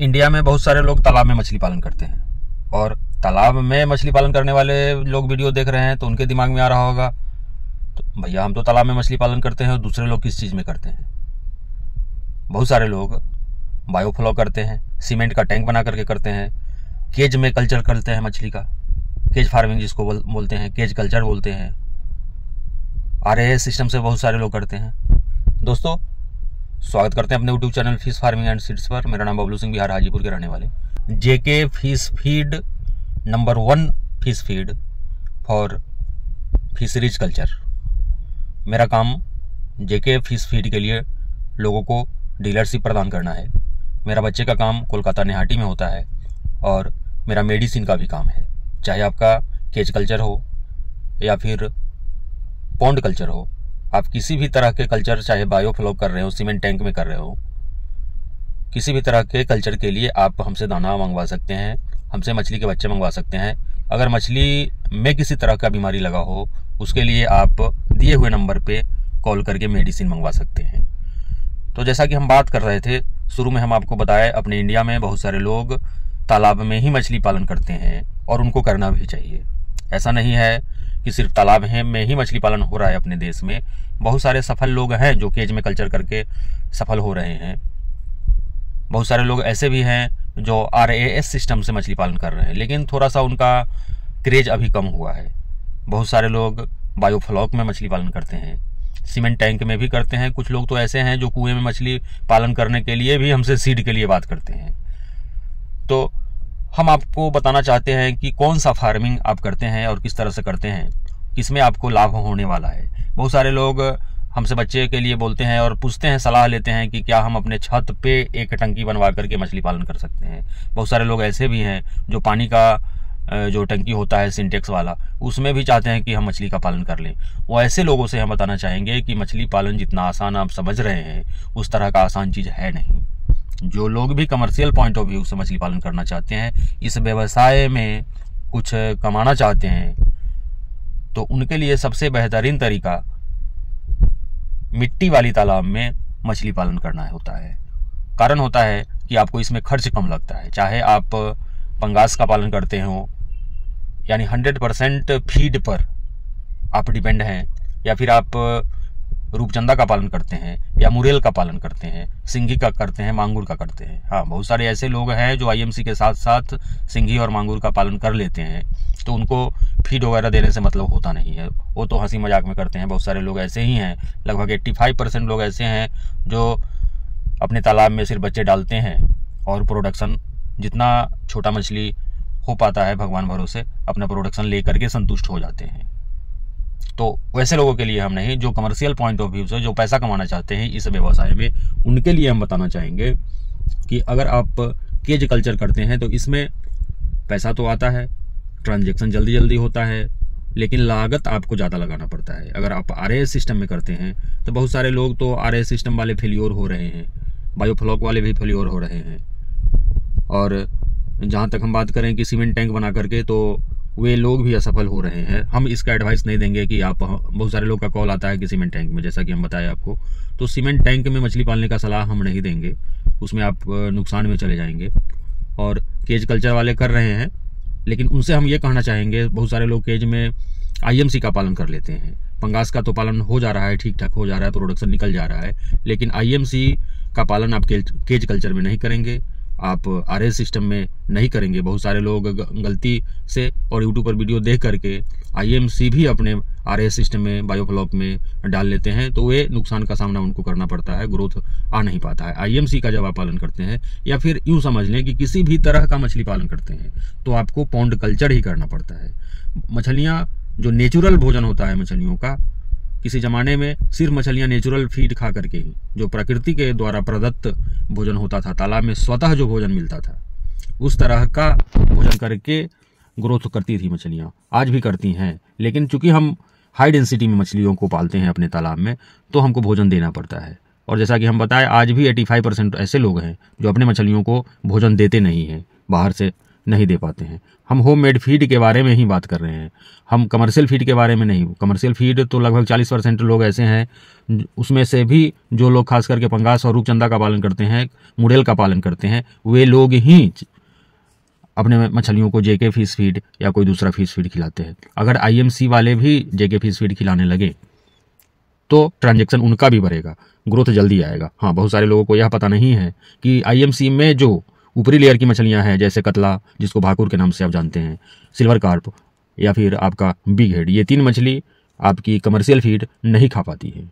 India में बहुत सारे लोग तालाब में मछली पालन करते हैं। और तालाब में मछली पालन करने वाले लोग वीडियो देख रहे हैं तो उनके दिमाग में आ रहा होगा तो भैया हम तो तालाब में मछली पालन करते हैं और दूसरे लोग किस चीज़ में करते हैं? बहुत सारे लोग बायोफ्लो करते हैं सीमेंट का टैंक बना करके करते हैं केज में कल्चर करते हैं मछली का केज फ़ार्मिंग जिसको बोल, बोलते हैं केज कल्चर बोलते हैं। आर सिस्टम से बहुत सारे लोग करते हैं। दोस्तों स्वागत करते हैं अपने YouTube channel fish farming and seeds पर। मेरा नाम बबलू सिंह, बिहार हाजीपुर के रहने वाले। JK fish feed number one fish feed for fisheries culture मेरा काम जेके फ़िश फ़ीड के लिए लोगों को डीलरशिप प्रदान करना है। मेरा बच्चे का काम कोलकाता नेहाटी में होता है और मेरा मेडिसिन का भी काम है। चाहे आपका केज कल्चर हो या फिर पौंड कल्चर हो आप किसी भी तरह के कल्चर, चाहे बायोफ्लो कर रहे हो, सीमेंट टैंक में कर रहे हो, किसी भी तरह के कल्चर के लिए आप हमसे दाना मंगवा सकते हैं, हमसे मछली के बच्चे मंगवा सकते हैं। अगर मछली में किसी तरह का बीमारी लगा हो, उसके लिए आप दिए हुए नंबर पे कॉल करके मेडिसिन मंगवा सकते हैं। तो जैसा कि हम बात कर रहे थे, शुरू में हम आपको बताए, अपने इंडिया में बहुत सारे लोग तालाब में ही मछली पालन करते हैं और उनको करना भी चाहिए। ऐसा नहीं है कि सिर्फ़ तालाब है में ही मछली पालन हो रहा है अपने देश में। बहुत सारे सफल लोग हैं जो केज में कल्चर करके सफल हो रहे हैं। बहुत सारे लोग ऐसे भी हैं जो आरएएस सिस्टम से मछली पालन कर रहे हैं, लेकिन थोड़ा सा उनका क्रेज अभी कम हुआ है। बहुत सारे लोग बायोफ्लॉक में मछली पालन करते हैं, सीमेंट टैंक में भी करते हैं। कुछ लोग तो ऐसे हैं जो कुएँ में मछली पालन करने के लिए भी हमसे सीड के लिए बात करते हैं। तो हम आपको बताना चाहते हैं कि कौन सा फ़ार्मिंग आप करते हैं और किस तरह से करते हैं, किसमें आपको लाभ होने वाला है। बहुत सारे लोग हमसे बच्चे के लिए बोलते हैं और पूछते हैं, सलाह लेते हैं कि क्या हम अपने छत पे एक टंकी बनवा करके मछली पालन कर सकते हैं। बहुत सारे लोग ऐसे भी हैं जो पानी का जो टंकी होता है सिंटेक्स वाला, उसमें भी चाहते हैं कि हम मछली का पालन कर लें। वो ऐसे लोगों से हम बताना चाहेंगे कि मछली पालन जितना आसान आप समझ रहे हैं, उस तरह का आसान चीज़ है नहीं। जो लोग भी कमर्शियल पॉइंट ऑफ़ व्यू से मछली पालन करना चाहते हैं, इस व्यवसाय में कुछ कमाना चाहते हैं तो उनके लिए सबसे बेहतरीन तरीका मिट्टी वाली तालाब में मछली पालन करना होता है। कारण होता है कि आपको इसमें खर्च कम लगता है। चाहे आप पंगास का पालन करते हो, यानी हंड्रेड परसेंट फ़ीड पर आप डिपेंड हैं, या फिर आप रूपचंदा का पालन करते हैं, या मुरेल का पालन करते हैं, सिंघी का करते हैं, मांगुर का करते हैं। हाँ बहुत सारे ऐसे लोग हैं जो आईएमसी के साथ साथ सिंघी और मांगुर का पालन कर लेते हैं तो उनको फ़ीड वगैरह देने से मतलब होता नहीं है। वो तो हँसी मज़ाक में करते हैं, बहुत सारे लोग ऐसे ही हैं, लगभग एट्टी फाइव परसेंट लोग ऐसे हैं, जो अपने तालाब में सिर्फ़ बच्चे डालते हैं, और प्रोडक्शन जितना छोटा मछली हो पाता है, भगवान भरोसे, अपना प्रोडक्शन ले करके संतुष्ट हो जाते हैं। तो वैसे लोगों के लिए हम नहीं, जो कमर्शियल पॉइंट ऑफ़ व्यू से जो पैसा कमाना चाहते हैं इस व्यवसाय में, उनके लिए हम बताना चाहेंगे कि अगर आप केज कल्चर करते हैं तो इसमें पैसा तो आता है ट्रांजेक्शन जल्दी जल्दी होता है, लेकिन लागत आपको ज़्यादा लगाना पड़ता है। अगर आप आर सिस्टम में करते हैं तो बहुत सारे लोग तो आर सिस्टम वाले फेल्योर हो रहे हैं बायोफ्लॉक वाले भी फेल्योर हो रहे हैं। और जहाँ तक हम बात करें कि सीमेंट टैंक बना करके तो वे लोग भी असफल हो रहे हैं। हम इसका एडवाइस नहीं देंगे कि आप, बहुत सारे लोग का कॉल आता है कि सीमेंट टैंक में, जैसा कि हम बताए आपको। तो सीमेंट टैंक में मछली पालने का सलाह हम नहीं देंगे। उसमें आप, नुकसान में चले जाएँगे। और केज कल्चर वाले कर रहे हैं, लेकिन उनसे हम ये कहना चाहेंगे, बहुत सारे लोग केज में आईएमसी का पालन कर लेते हैं। पंगास का तो पालन हो जा रहा है ठीक ठाक हो जा रहा है प्रोडक्शन निकल जा रहा है, लेकिन आईएमसी का पालन आप केज कल्चर में नहीं करेंगे। आप आर सिस्टम में नहीं करेंगे। बहुत सारे लोग गलती से और यूट्यूब पर वीडियो देख करके आईएमसी भी अपने आर सिस्टम में बायोफ्लॉक में डाल लेते हैं तो वे नुकसान का सामना उनको करना पड़ता है ग्रोथ आ नहीं पाता है। आईएमसी का जब आप पालन करते हैं, या फिर यूँ समझ लें कि किसी भी तरह का मछली पालन करते हैं तो आपको पौंड कल्चर ही करना पड़ता है। मछलियाँ, जो नेचुरल भोजन होता है मछलियों का किसी ज़माने में सिर्फ़ मछलियाँ नेचुरल फ़ीड खा करके ही, जो प्रकृति के द्वारा प्रदत्त भोजन होता था, तालाब में स्वतः जो भोजन मिलता था, उस तरह का भोजन करके ग्रोथ करती थी मछलियाँ, आज भी करती हैं। लेकिन चूँकि हम हाई डेंसिटी में मछलियों को पालते हैं अपने तालाब में तो हमको भोजन देना पड़ता है। और जैसा कि हम बताएँ, आज भी 85 परसेंट ऐसे लोग हैं, जो अपने मछलियों को भोजन देते नहीं हैं, बाहर से नहीं दे पाते हैं। हम होम मेड फ़ीड के बारे में ही बात कर रहे हैं। हम कमर्शियल फ़ीड के बारे में नहीं। कमर्शियल फ़ीड तो लगभग चालीस परसेंट लोग ऐसे हैं, उसमें से भी जो लोग खास करके पंगास और रूपचंदा का पालन करते हैं, मुड़ेल का पालन करते हैं, वे लोग ही अपने मछलियों को जेके फ़िश फ़ीड या कोई दूसरा फ़िश फ़ीड खिलाते हैं। अगर आईएमसी वाले भी जेके फ़िश फ़ीड खिलाने लगे तो ट्रांजेक्शन उनका भी बढ़ेगा। ग्रोथ जल्दी आएगा। हाँ बहुत सारे लोगों को यह पता नहीं है कि आईएमसी में जो ऊपरी लेयर की मछलियाँ हैं, जैसे कतला, जिसको भाकुर के नाम से आप जानते हैं, सिल्वर कार्प, या फिर आपका बिग हेड ये तीन मछली आपकी कमर्शियल फ़ीड नहीं खा पाती है।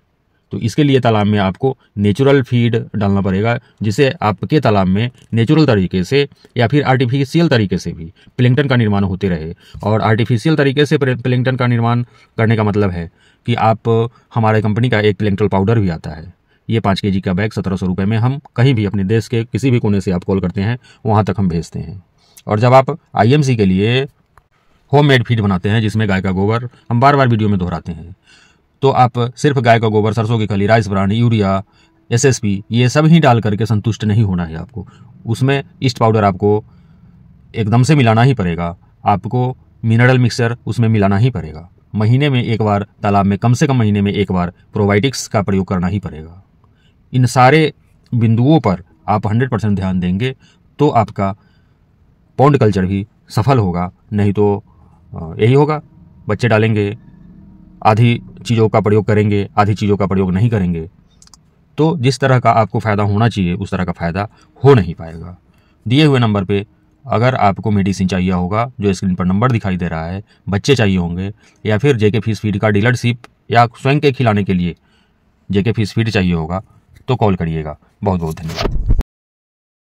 तो इसके लिए तालाब में आपको नेचुरल फ़ीड डालना पड़ेगा, जिसे आपके तालाब में नेचुरल तरीके से, या फिर आर्टिफिशियल तरीके से भी प्लिंगटन का निर्माण होते रहे। और आर्टिफिशियल तरीके से प्लिंगटन का निर्माण करने का मतलब है कि आप, हमारे कंपनी का एक प्लिंगटल पाउडर भी आता है। ये पाँच के का बैग सत्रह सौ रुपये में हम कहीं भी अपने देश के किसी भी कोने से आप कॉल करते हैं, वहाँ तक हम भेजते हैं। और जब आप आईएमसी के लिए होम मेड फ़ीड बनाते हैं, जिसमें गाय का गोबर हम बार बार वीडियो में दोहराते हैं तो आप सिर्फ़ गाय का गोबर, सरसों की खली, राइस ब्रांड, यूरिया एसएसपी ये सब ही डाल करके संतुष्ट नहीं होना है आपको। उसमें ईस्ट पाउडर आपको एकदम से मिलाना ही पड़ेगा, आपको मिनरल मिक्सर उसमें मिलाना ही पड़ेगा। महीने में एक बार, तालाब में कम से कम महीने में एक बार प्रोबायोटिक्स का प्रयोग करना ही पड़ेगा। इन सारे बिंदुओं पर आप 100 परसेंट ध्यान देंगे तो आपका पौंड कल्चर भी सफल होगा। नहीं तो यही होगा। बच्चे डालेंगे, आधी चीज़ों का प्रयोग करेंगे, आधी चीज़ों का प्रयोग नहीं करेंगे। तो जिस तरह का आपको फ़ायदा होना चाहिए, उस तरह का फ़ायदा हो नहीं पाएगा। दिए हुए नंबर पे अगर आपको मेडिसिन चाहिए होगा, जो स्क्रीन पर नंबर दिखाई दे रहा है, बच्चे चाहिए होंगे, या फिर जेके फ़ीस फ़ीड का डीलरशिप या स्वयं के खिलाने के लिए जेके फ़ीस फ़ीड चाहिए होगा तो कॉल करिएगा। बहुत बहुत धन्यवाद।